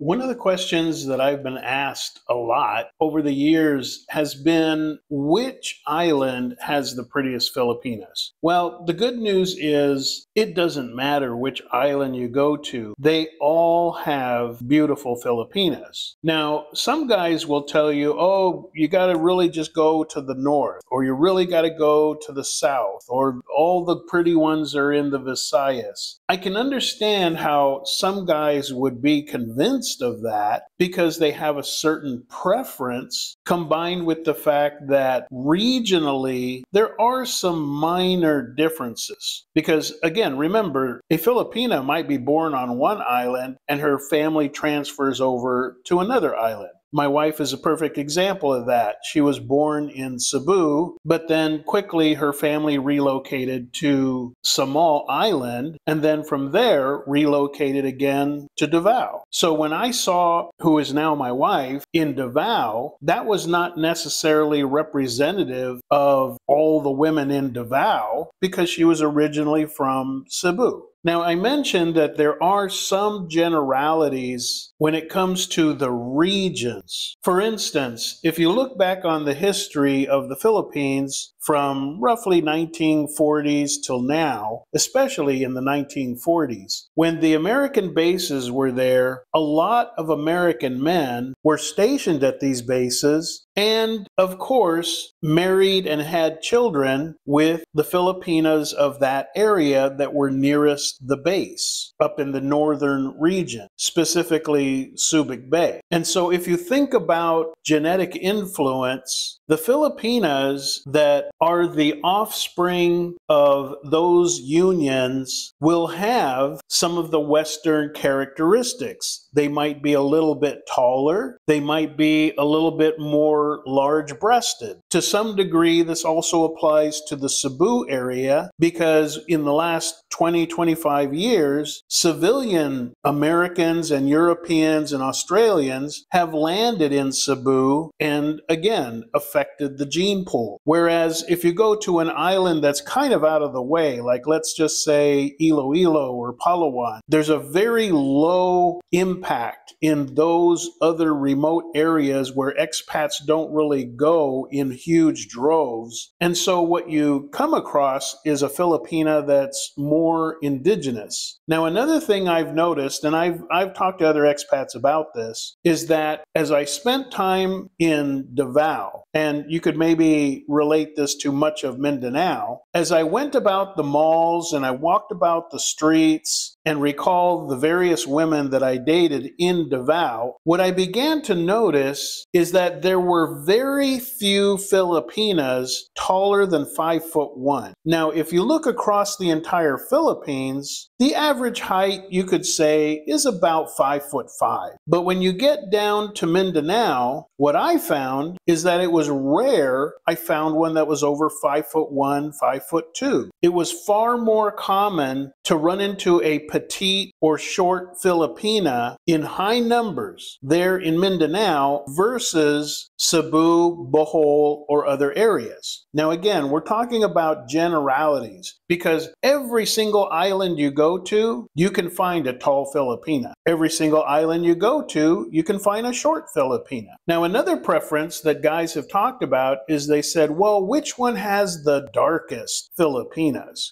One of the questions that I've been asked a lot over the years has been which island has the prettiest Filipinas? Well, the good news is it doesn't matter which island you go to, they all have beautiful Filipinas. Now, some guys will tell you, oh, you got to really just go to the north, or you really got to go to the south, or all the pretty ones are in the Visayas. I can understand how some guys would be convinced of that because they have a certain preference combined with the fact that regionally there are some minor differences. Because again, remember, a Filipina might be born on one island and her family transfers over to another island. My wife is a perfect example of that. She was born in Cebu, but then quickly her family relocated to Samal Island, and then from there relocated again to Davao. So when I saw who is now my wife in Davao, that was not necessarily representative of all the women in Davao because she was originally from Cebu. Now, I mentioned that there are some generalities when it comes to the regions. For instance, if you look back on the history of the Philippines, from roughly 1940s till now, especially in the 1940s. When the American bases were there, a lot of American men were stationed at these bases and, of course, married and had children with the Filipinas of that area that were nearest the base up in the northern region, specifically Subic Bay. And so, if you think about genetic influence, the Filipinas that are the offspring of those unions will have some of the Western characteristics. They might be a little bit taller, they might be a little bit more large breasted. To some degree, this also applies to the Cebu area because in the last 20, 25 years, civilian Americans and Europeans and Australians have landed in Cebu and again affected the gene pool. Whereas if you go to an island that's kind of out of the way, like let's just say Iloilo or Palawan, there's a very low impact in those other remote areas where expats don't really go in huge droves. And so what you come across is a Filipina that's more indigenous. Now, another thing I've noticed, and I've, I've talked to other expats about this, is that as I spent time in Davao, and you could maybe relate this to much of Mindanao. As I went about the malls and I walked about the streets and recalled the various women that I dated in Davao, what I began to notice is that there were very few Filipinas taller than five foot one. Now, if you look across the entire Philippines, the average height you could say is about five foot five. But when you get down to Mindanao, what I found is that it was rare I found one that was over five foot one, five foot two. It was far more common to run into a petite or short Filipina in high numbers there in Mindanao versus Cebu, Bohol, or other areas. Now, again, we're talking about generalities because every single island you go to, you can find a tall Filipina. Every single island you go to, you can find a short Filipina. Now, another preference that guys have talked about is they said, well, which one has the darkest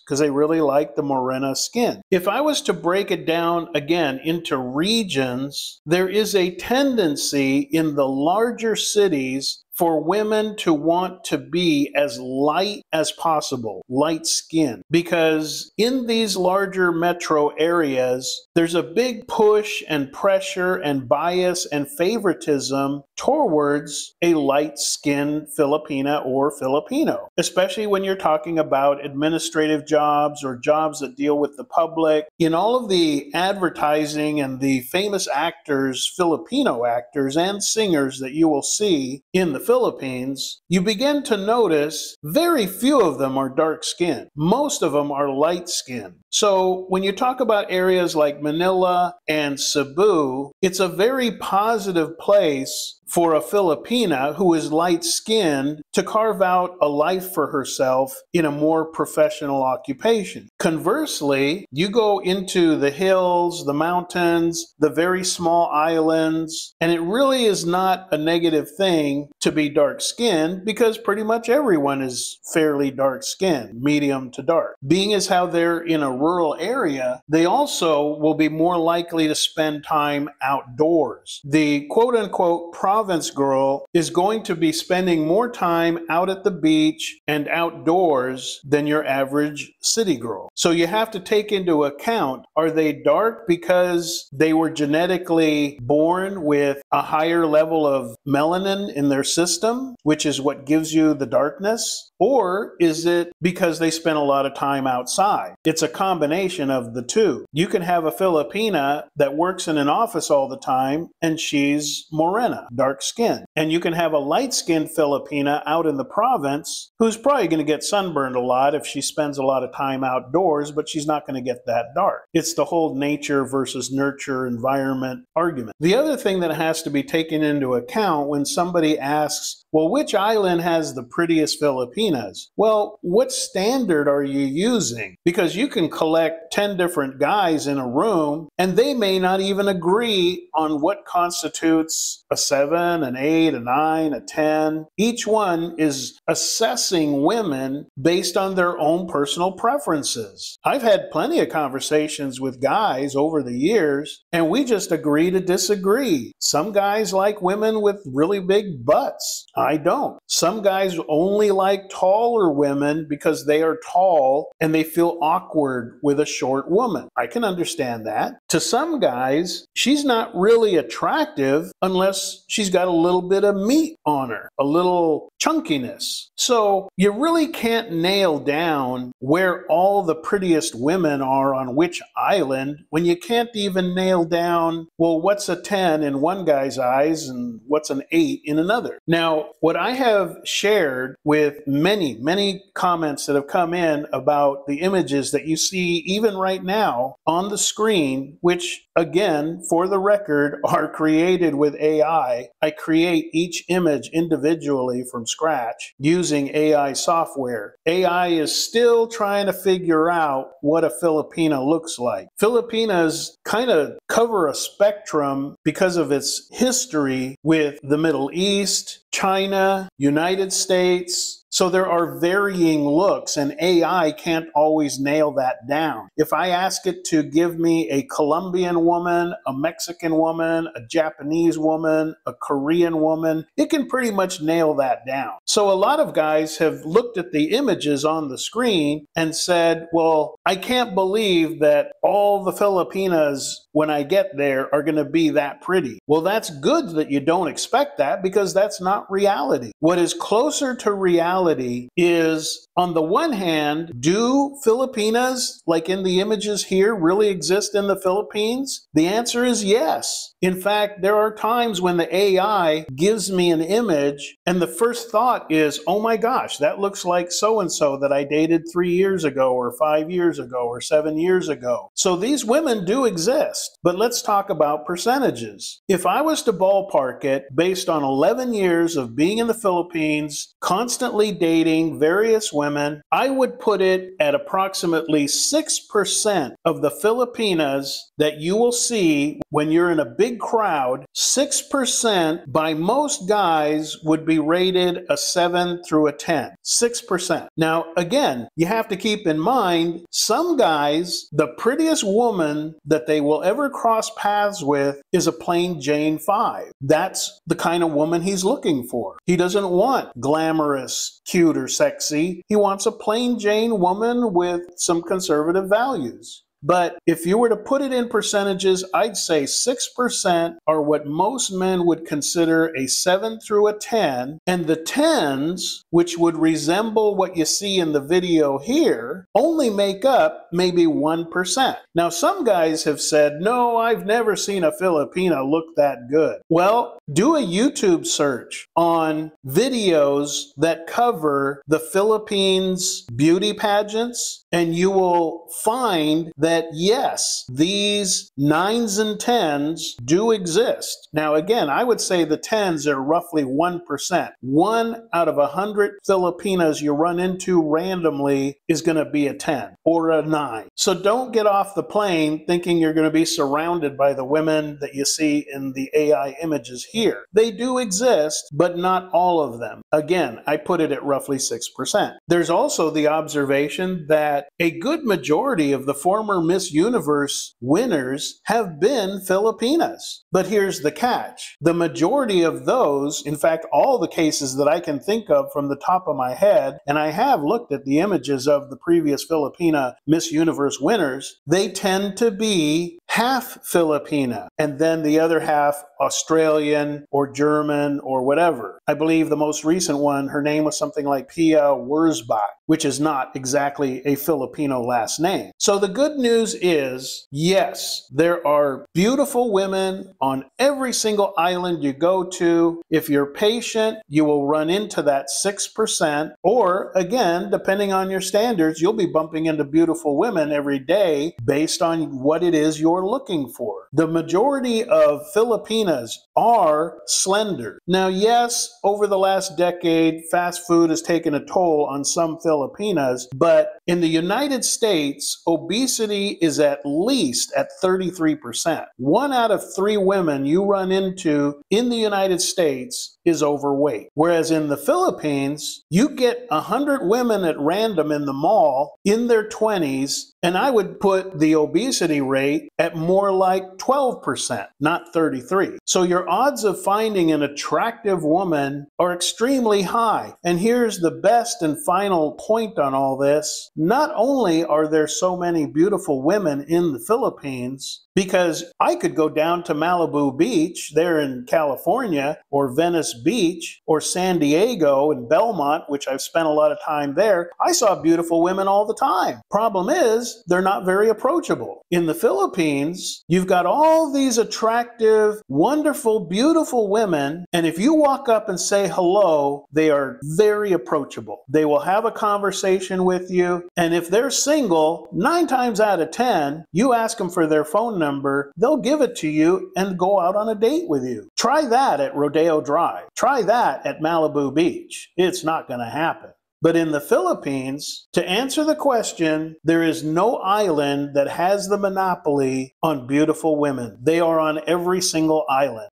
Because they really like the morena skin. If I was to break it down again into regions, there is a tendency in the larger cities for women to want to be as light as possible, light skin, because in these larger metro areas, there's a big push and pressure and bias and favoritism towards a light skinned Filipina or Filipino, especially when you're talking about administrative jobs or jobs that deal with the public. In all of the advertising and the famous actors, Filipino actors and singers that you will see in the Philippines, you begin to notice very few of them are dark skinned. Most of them are light skinned. So when you talk about areas like Manila and Cebu, it's a very positive place for a Filipina who is light skinned to carve out a life for herself in a more professional occupation. Conversely, you go into the hills, the mountains, the very small islands, and it really is not a negative thing to be dark skinned because pretty much everyone is fairly dark skinned, medium to dark. Being as how they're in a rural area, they also will be more likely to spend time outdoors. The quote unquote province girl is going to be spending more time out at the beach and outdoors than your average city girl. So you have to take into account are they dark because they were genetically born with a higher level of melanin in their system, which is what gives you the darkness? Or is it because they spend a lot of time outside? It's a combination of the two. You can have a Filipina that works in an office all the time and she's morena, dark skin. And you can have a light skinned Filipina out in the province who's probably going to get sunburned a lot if she spends a lot of time outdoors, but she's not going to get that dark. It's the whole nature versus nurture environment argument. The other thing that has to be taken into account when somebody asks, well, which island has the prettiest Filipinas? Well, what standard are you using? Because you can collect 10 different guys in a room and they may not even agree on what constitutes a 7, an 8, a 9, a 10. Each one is assessing women based on their own personal preferences. I've had plenty of conversations with guys over the years and we just agree to disagree. Some guys like women with really big butts. I don't. Some guys only like taller women because they are tall and they feel awkward with a short woman. I can understand that. To some guys, she's not really attractive unless she's got a little bit of meat on her, a little chunkiness. So you really can't nail down where all the prettiest women are on which island when you can't even nail down, well, what's a 10 in one guy's eyes and what's an 8 in another. Now, what I have shared with many, many comments that have come in about the images that you see even right now on the screen, which again, for the record, are created with AI. I create each image individually from scratch using AI software. AI is still trying to figure out what a Filipina looks like. Filipinas kind of cover a spectrum because of its history with the Middle East, China, United States, so there are varying looks, and AI can't always nail that down. If I ask it to give me a Colombian woman, a Mexican woman, a Japanese woman, a Korean woman, it can pretty much nail that down. So a lot of guys have looked at the images on the screen and said, well, I can't believe that all the Filipinas, when I get there, are going to be that pretty. Well, that's good that you don't expect that because that's not reality. What is closer to reality is on the one hand, do Filipinas, like in the images here, really exist in the Philippines? The answer is yes. In fact, there are times when the AI gives me an image, and the first thought is, oh my gosh, that looks like so and so that I dated three years ago, or five years ago, or seven years ago. So these women do exist. But let's talk about percentages. If I was to ballpark it based on 11 years of being in the Philippines, constantly dating various women, I would put it at approximately 6% of the Filipinas that you will see when you're in a big crowd. 6% by most guys would be rated a 7 through a 10. 6%. Now, again, you have to keep in mind some guys, the prettiest woman that they will ever cross paths with is a plain Jane 5. That's the kind of woman he's looking for. He doesn't want glamorous, cute, or sexy. He wants a plain Jane woman with some conservative values. But if you were to put it in percentages, I'd say 6% are what most men would consider a 7 through a 10. And the 10s, which would resemble what you see in the video here, only make up maybe 1%. Now, some guys have said, no, I've never seen a Filipina look that good. Well, do a YouTube search on videos that cover the Philippines beauty pageants, and you will find that that yes, these nines and tens do exist. Now, again, I would say the tens are roughly 1%. One out of a hundred Filipinas you run into randomly is going to be a 10 or a 9. So don't get off the plane thinking you're going to be surrounded by the women that you see in the AI images here. They do exist, but not all of them. Again, I put it at roughly 6%. There's also the observation that a good majority of the former Miss Universe winners have been Filipinas. But here's the catch. The majority of those, in fact, all the cases that I can think of from the top of my head, and I have looked at the images of the previous Filipina Miss Universe winners, they tend to be half Filipina and then the other half Australian or German or whatever. I believe the most recent one, her name was something like Pia Wurtzbach, which is not exactly a Filipino last name. So the good news is yes, there are beautiful women on every single island you go to. If you're patient, you will run into that 6%. Or again, depending on your standards, you'll be bumping into beautiful women every day based on what it is you're looking for. The majority of Filipinas are slender. Now, yes, over the last decade, fast food has taken a toll on some Filipinas, but in the United States, obesity is at least at 33%. One out of three women you run into in the United States is overweight. Whereas in the Philippines, you get 100 women at random in the mall in their 20s, and I would put the obesity rate at more like 12%, not 33. So your odds of finding an attractive woman are extremely high. And here's the best and final point on all this. Not only are there so many beautiful women in the Philippines, because I could go down to Malibu Beach there in California or Venice Beach or San Diego and Belmont, which I've spent a lot of time there. I saw beautiful women all the time. Problem is, they're not very approachable. In the Philippines, you've got all these attractive, wonderful, beautiful women, and if you walk up and say hello, they are very approachable. They will have a conversation with you, and if they're single, nine times out of 10, you ask them for their phone number number, they'll give it to you and go out on a date with you. Try that at Rodeo Drive. Try that at Malibu Beach. It's not going to happen. But in the Philippines, to answer the question, there is no island that has the monopoly on beautiful women. They are on every single island.